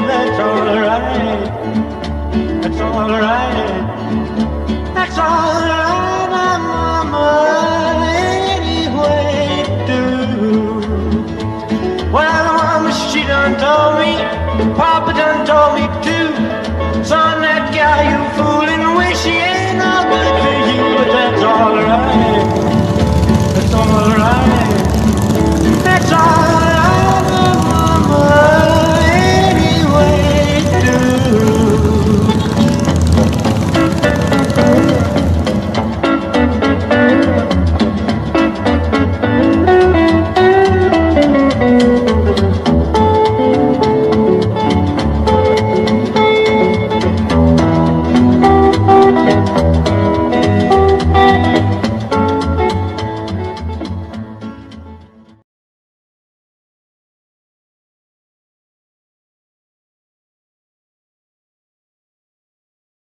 that's alright. That's alright. That's alright, Mama. Anyway, do. Well, Mama, she done told me.